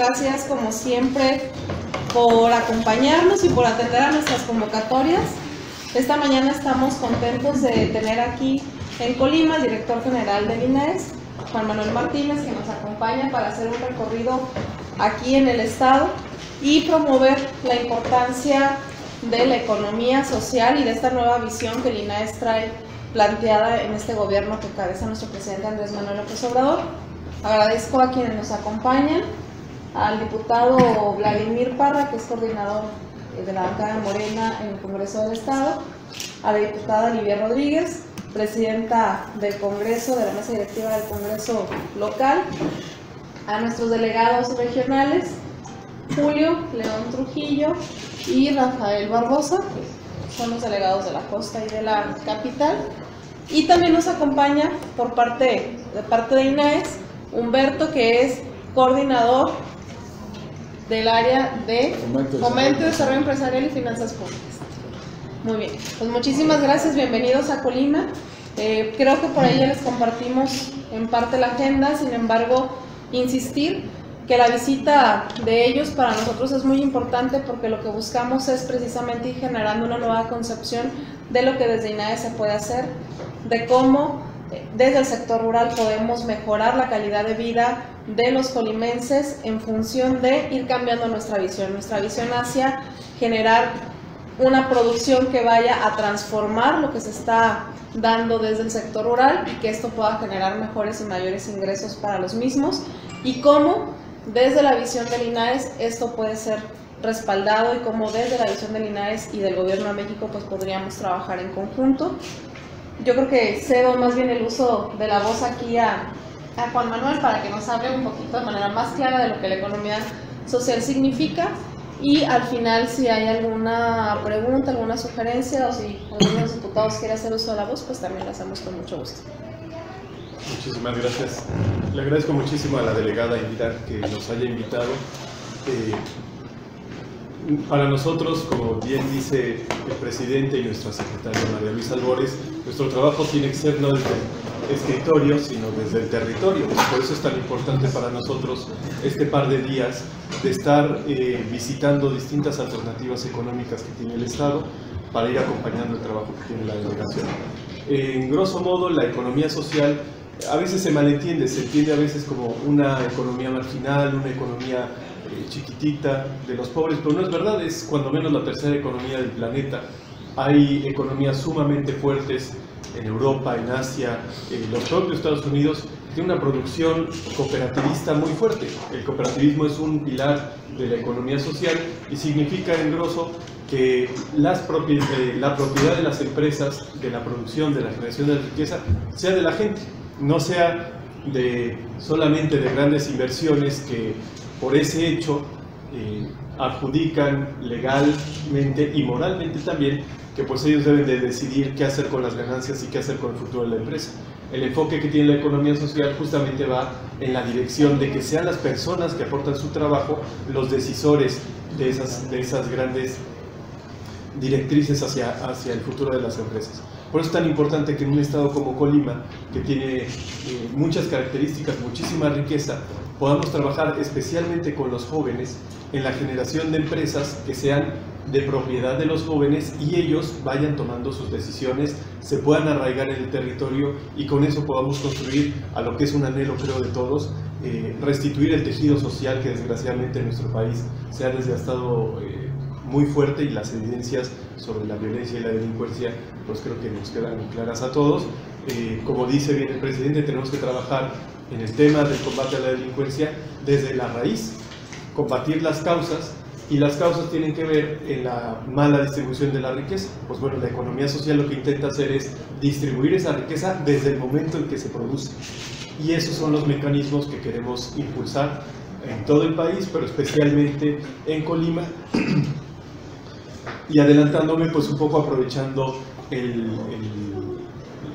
gracias como siempre por acompañarnos y por atender a nuestras convocatorias. Esta mañana estamos contentos de tener aquí en Colima al director general del INAES, Juan Manuel Martínez, que nos acompaña para hacer un recorrido aquí en el estado y promover la importancia de la economía social y de esta nueva visión que el trae planteada en este gobierno que cabeza nuestro presidente Andrés Manuel López Obrador. Agradezco a quienes nos acompañan, al diputado Vladimir Parra, que es coordinador de la bancada Morena en el Congreso del Estado, a la diputada Olivia Rodríguez, presidenta del Congreso, de la mesa directiva del Congreso local, a nuestros delegados regionales, Julio León Trujillo y Rafael Barbosa, que son los delegados de la costa y de la capital. Y también nos acompaña por parte de parte de INAES Humberto, que es coordinador del área de Fomento, Desarrollo Empresarial y Finanzas Públicas. Muy bien, pues muchísimas gracias, bienvenidos a Colima. Eh, creo que por ahí ya les compartimos en parte la agenda, sin embargo, insistir que la visita de ellos para nosotros es muy importante porque lo que buscamos es precisamente ir generando una nueva concepción de lo que desde INAE se puede hacer, de cómo desde el sector rural podemos mejorar la calidad de vida de los colimenses en función de ir cambiando nuestra visión, nuestra visión hacia generar una producción que vaya a transformar lo que se está dando desde el sector rural y que esto pueda generar mejores y mayores ingresos para los mismos y cómo desde la visión del INAES esto puede ser respaldado y cómo desde la visión del INAES y del Gobierno de México pues podríamos trabajar en conjunto yo creo que cedo más bien el uso de la voz aquí a, Juan Manuel para que nos hable un poquito de manera más clara de lo que la economía social significa y al final si hay alguna pregunta, alguna sugerencia o si alguno de los diputados quiere hacer uso de la voz, pues también la hacemos con mucho gusto. Muchísimas gracias. Le agradezco muchísimo a la delegada Indira que nos haya invitado. Eh, para nosotros, como bien dice el presidente y nuestra secretaria María Luisa Albores, nuestro trabajo tiene que ser no desde el escritorio, sino desde el territorio. Por eso es tan importante para nosotros este par de días de estar eh, visitando distintas alternativas económicas que tiene el Estado para ir acompañando el trabajo que tiene la delegación. En grosso modo, la economía social a veces se malentiende, se entiende a veces como una economía marginal, una economía chiquitita de los pobres, pero no es verdad, es cuando menos la tercera economía del planeta. Hay economías sumamente fuertes en Europa, en Asia, en los propios Estados Unidos, tiene una producción cooperativista muy fuerte. El cooperativismo es un pilar de la economía social y significa en grosso que las eh, la propiedad de las empresas, de la producción, de la generación de riqueza, sea de la gente, no sea de solamente de grandes inversiones que por ese hecho eh, adjudican legalmente y moralmente también que pues ellos deben de decidir qué hacer con las ganancias y qué hacer con el futuro de la empresa. El enfoque que tiene la economía social justamente va en la dirección de que sean las personas que aportan su trabajo los decisores de esas, de esas grandes directrices hacia, hacia el futuro de las empresas. Por eso es tan importante que en un estado como Colima, que tiene eh, muchas características, muchísima riqueza, podamos trabajar especialmente con los jóvenes en la generación de empresas que sean de propiedad de los jóvenes y ellos vayan tomando sus decisiones, se puedan arraigar en el territorio y con eso podamos construir a lo que es un anhelo creo de todos, eh, restituir el tejido social que desgraciadamente en nuestro país se ha desgastado eh, muy fuerte y las evidencias sobre la violencia y la delincuencia pues creo que nos quedan claras a todos. Eh, como dice bien el presidente, tenemos que trabajar en el tema del combate a la delincuencia desde la raíz, combatir las causas y las causas tienen que ver en la mala distribución de la riqueza. Pues bueno, la economía social lo que intenta hacer es distribuir esa riqueza desde el momento en que se produce. Y esos son los mecanismos que queremos impulsar en todo el país, pero especialmente en Colima, y adelantándome pues un poco aprovechando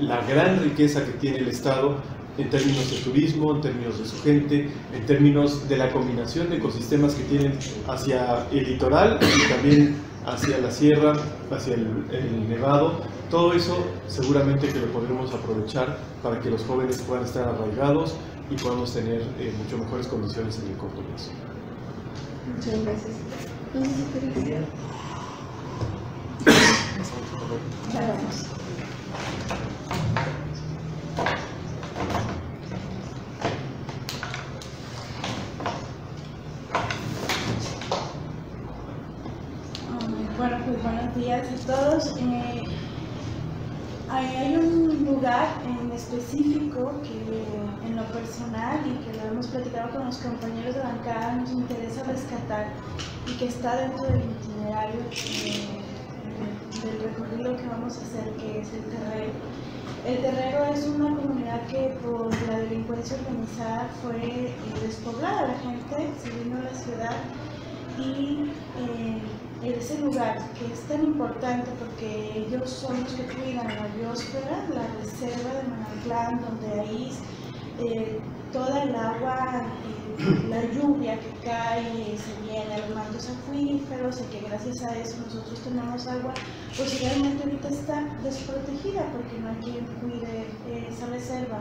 la gran riqueza que tiene el Estado en términos de turismo, en términos de su gente, en términos de la combinación de ecosistemas que tienen hacia el litoral y también hacia la sierra, hacia el, nevado. Todo eso seguramente que lo podremos aprovechar para que los jóvenes puedan estar arraigados y podamos tener eh, mucho mejores condiciones en el corto plazo. Muchas gracias. No sé si quieres. Ya vamos. Bueno, pues buenos días a todos. Eh, hay, un lugar en específico que en lo personal y que lo hemos platicado con los compañeros de bancada nos interesa rescatar y que está dentro del itinerario eh, del recorrido que vamos a hacer, que es el Terrero. El Terrero es una comunidad que por la delincuencia organizada fue eh, despoblada, la gente se vino a la ciudad y ese lugar que es tan importante porque ellos son los que cuidan la biosfera, la reserva de Manantlán, donde ahí eh, toda el agua, eh, la lluvia que cae, se viene a los mantos acuíferos y que gracias a eso nosotros tenemos agua, pues realmente ahorita está desprotegida porque no hay quien cuide esa reserva.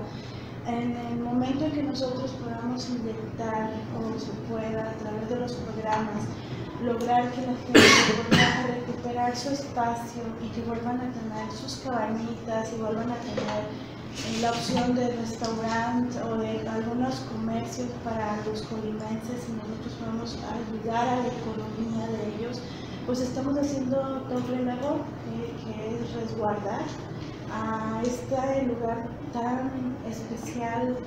En el momento en que nosotros podamos inyectar o se pueda a través de los programas lograr que la gente vuelva a recuperar su espacio y que vuelvan a tener sus cabañitas y vuelvan a tener eh, la opción de restaurante o de algunos comercios para los colimenses y nosotros podemos ayudar a la economía de ellos, pues estamos haciendo doble labor, eh, que es resguardar a este lugar tan especial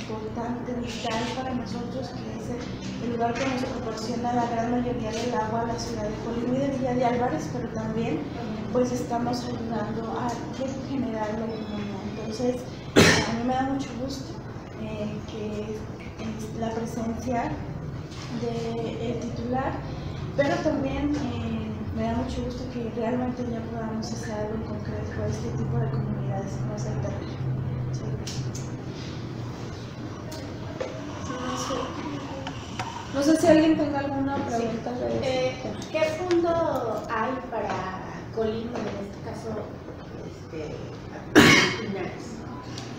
importante, vital para nosotros, que es el lugar que nos proporciona la gran mayoría del agua a la ciudad de Colima y de Villa de Álvarez, pero también pues estamos ayudando a generar la economía. Entonces, a mí me da mucho gusto eh, que la presencia del titular, pero también eh, me da mucho gusto que realmente ya podamos hacer algo en concreto con este tipo de comunidades es el terreno. No sé si alguien tenga alguna pregunta. Sí. Eh, ¿Qué fondo hay para Colima, en este caso, este, Linares?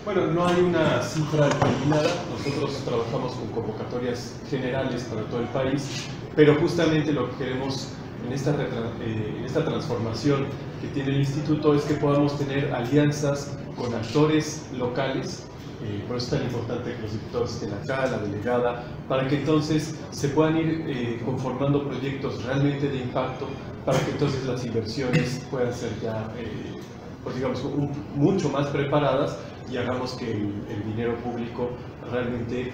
Bueno, no hay una cifra determinada. Nosotros trabajamos con convocatorias generales para todo el país, pero justamente lo que queremos en esta, eh, en esta transformación que tiene el instituto es que podamos tener alianzas con actores locales eh, por eso es tan importante que los diputados estén acá, la delegada, para que entonces se puedan ir eh, conformando proyectos realmente de impacto, para que entonces las inversiones puedan ser ya, eh, pues digamos, mucho más preparadas y hagamos que el, dinero público realmente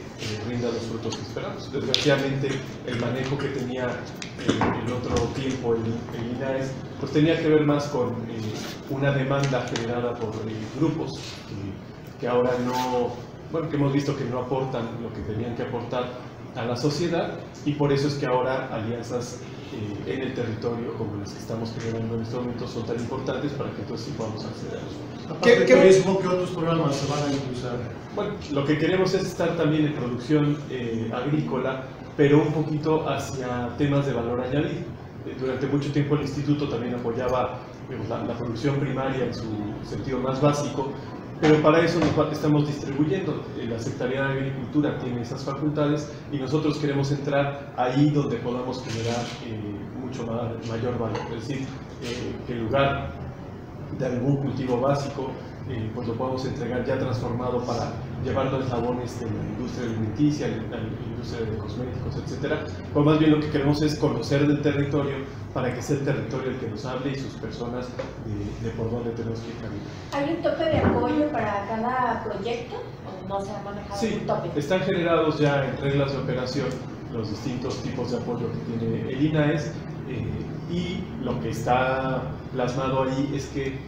rinda los frutos que esperamos. Desgraciadamente, el manejo que tenía el otro tiempo el, el INAES, pues tenía que ver más con una demanda generada por grupos que ahora no, bueno, que hemos visto que no aportan lo que tenían que aportar a la sociedad y por eso es que ahora alianzas eh, en el territorio como las que estamos generando en este momento son tan importantes para que entonces sí podamos acceder a los ¿Qué, ¿Qué turismo, qué otros programas se van a impulsar? Bueno, lo que queremos es estar también en producción eh, agrícola, pero un poquito hacia temas de valor añadido. Eh, durante mucho tiempo el instituto también apoyaba la, la, producción primaria en su sentido más básico, pero para eso nos estamos distribuyendo. Eh, la Secretaría de Agricultura tiene esas facultades y nosotros queremos entrar ahí donde podamos generar eh, mucho mayor valor. Es decir, eh, que en lugar de algún cultivo básico, pues lo podemos entregar ya transformado para llevarlo al jabones de la industria alimenticia, la industria de cosméticos, etcétera. Pues más bien lo que queremos es conocer del territorio para que sea el territorio el que nos hable y sus personas de, por dónde tenemos que caminar. ¿Hay un tope de apoyo para cada proyecto o no se ha manejado sí, un tope? están generados ya en reglas de operación los distintos tipos de apoyo que tiene el INAES eh, y lo que está plasmado ahí es que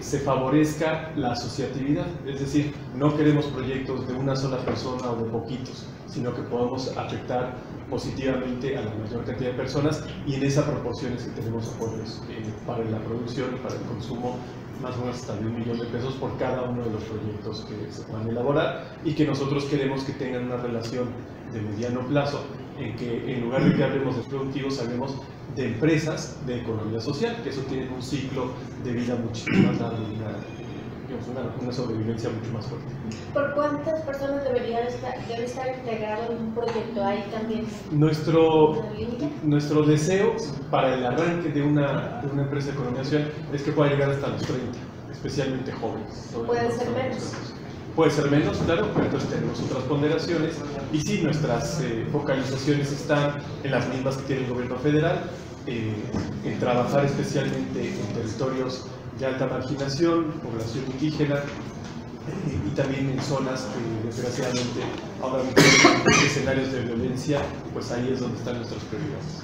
se favorezca la asociatividad, es decir, no queremos proyectos de una sola persona o de poquitos, sino que podamos afectar positivamente a la mayor cantidad de personas y en esa proporción es que tenemos apoyos eh, para la producción y para el consumo más o menos hasta de un millón de pesos por cada uno de los proyectos que se puedan elaborar y que nosotros queremos que tengan una relación de mediano plazo en que en lugar de que hablemos de productivos hablemos de empresas de economía social, que eso tiene un ciclo de vida muchísimo más largo una, una sobrevivencia mucho más fuerte. ¿Por cuántas personas debería estar, debe estar integrado en un proyecto? ¿Hay también Nuestro, nuestro deseo para el arranque de una, de una empresa de economía social es que pueda llegar hasta los 30, especialmente jóvenes. Sobre Puede todo ser menos. Puede ser menos, claro, pero entonces tenemos otras ponderaciones y sí, nuestras eh, focalizaciones están en las mismas que tiene el gobierno federal, eh, en trabajar especialmente en territorios de alta marginación, población indígena eh, y también en zonas que desgraciadamente ahora mismo en escenarios de violencia, pues ahí es donde están nuestras prioridades.